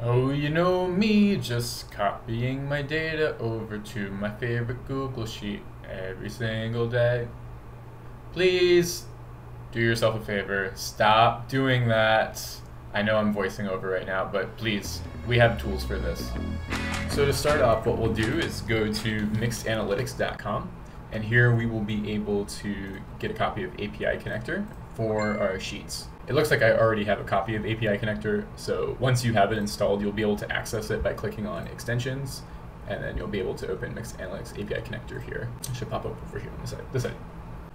Oh, you know me, just copying my data over to my favorite Google Sheet every single day. Please do yourself a favor, stop doing that. I know I'm voicing over right now, but please, we have tools for this. So to start off, what we'll do is go to mixedanalytics.com, and here we will be able to get a copy of API connector for our sheets. It looks like I already have a copy of API connector, so once you have it installed, you'll be able to access it by clicking on extensions, and then you'll be able to open Mixed Analytics API connector here. It should pop up over here on the side. This side.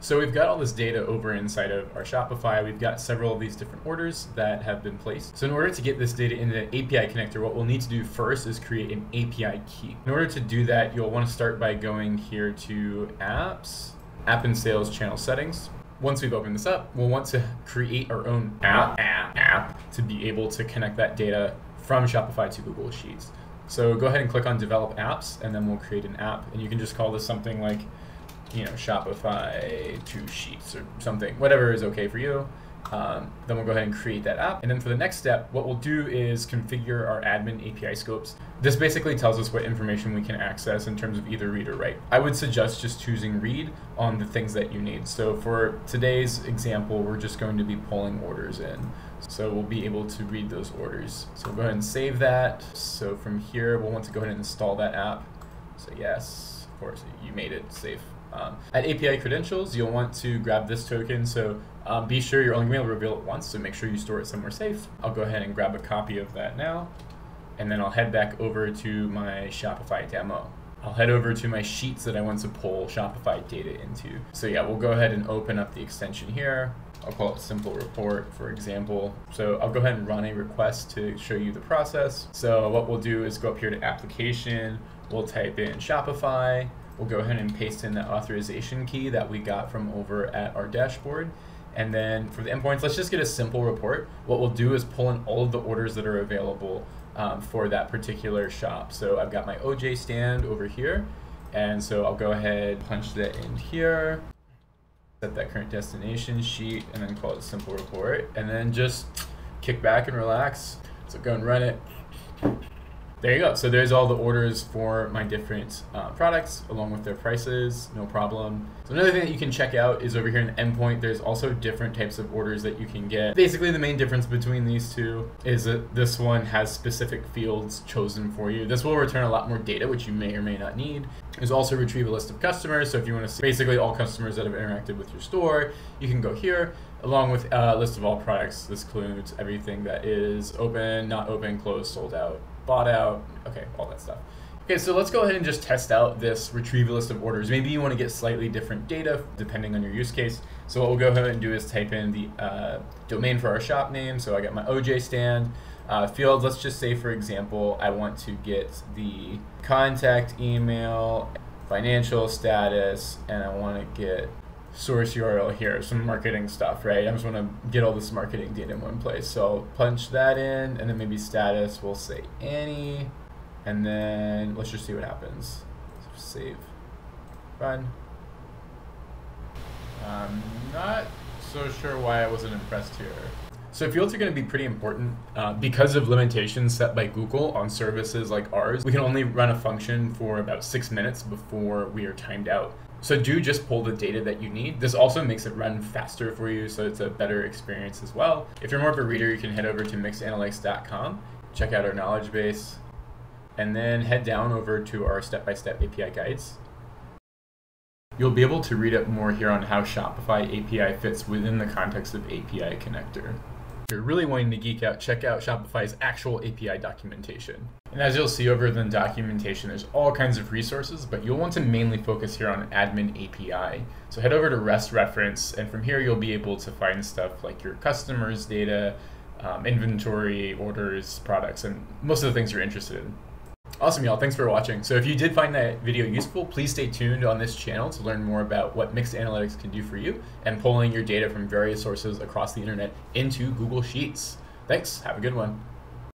So we've got all this data over inside of our Shopify. We've got several of these different orders that have been placed. So in order to get this data into the API connector, what we'll need to do first is create an API key. In order to do that, you'll want to start by going here to apps, app and sales channel settings once we've opened this up, we'll want to create our own app, app, app to be able to connect that data from Shopify to Google Sheets. So go ahead and click on develop apps and then we'll create an app and you can just call this something like, you know, Shopify to Sheets or something, whatever is okay for you. Um, then we'll go ahead and create that app. And then for the next step, what we'll do is configure our admin API scopes. This basically tells us what information we can access in terms of either read or write. I would suggest just choosing read on the things that you need. So for today's example, we're just going to be pulling orders in. So we'll be able to read those orders. So we'll go ahead and save that. So from here, we'll want to go ahead and install that app. So yes, of course, you made it safe. Um, at API credentials, you'll want to grab this token. So um, be sure you're only going to be able to reveal it once, so make sure you store it somewhere safe. I'll go ahead and grab a copy of that now, and then I'll head back over to my Shopify demo. I'll head over to my sheets that I want to pull Shopify data into. So yeah, we'll go ahead and open up the extension here. I'll call it simple report, for example. So I'll go ahead and run a request to show you the process. So what we'll do is go up here to application, we'll type in Shopify, we'll go ahead and paste in the authorization key that we got from over at our dashboard. And then for the endpoints, let's just get a simple report. What we'll do is pull in all of the orders that are available um, for that particular shop. So I've got my OJ stand over here. And so I'll go ahead, punch that in here, set that current destination sheet, and then call it simple report. And then just kick back and relax. So go and run it there you go. So there's all the orders for my different uh, products along with their prices, no problem. So another thing that you can check out is over here in the endpoint, there's also different types of orders that you can get. Basically the main difference between these two is that this one has specific fields chosen for you. This will return a lot more data, which you may or may not need. There's also retrieve a list of customers. So if you want to see basically all customers that have interacted with your store, you can go here along with a list of all products. This includes everything that is open, not open, closed, sold out, bought out, okay, all that stuff. Okay, so let's go ahead and just test out this retrieve list of orders. Maybe you want to get slightly different data depending on your use case. So what we'll go ahead and do is type in the uh, domain for our shop name. So I got my OJ stand uh, field. Let's just say, for example, I want to get the contact email, financial status, and I want to get source URL here, some marketing stuff, right? I just want to get all this marketing data in one place. So punch that in, and then maybe status, we'll say any, and then let's just see what happens. So save, run. I'm not so sure why I wasn't impressed here. So fields are going to be pretty important uh, because of limitations set by Google on services like ours. We can only run a function for about six minutes before we are timed out. So do just pull the data that you need. This also makes it run faster for you, so it's a better experience as well. If you're more of a reader, you can head over to mixedanalytics.com, check out our knowledge base, and then head down over to our step-by-step -step API guides. You'll be able to read up more here on how Shopify API fits within the context of API connector you're really wanting to geek out, check out Shopify's actual API documentation. And as you'll see over the documentation, there's all kinds of resources, but you'll want to mainly focus here on admin API. So head over to REST reference, and from here you'll be able to find stuff like your customers' data, um, inventory, orders, products, and most of the things you're interested in. Awesome, y'all. Thanks for watching. So if you did find that video useful, please stay tuned on this channel to learn more about what Mixed Analytics can do for you and pulling your data from various sources across the internet into Google Sheets. Thanks. Have a good one.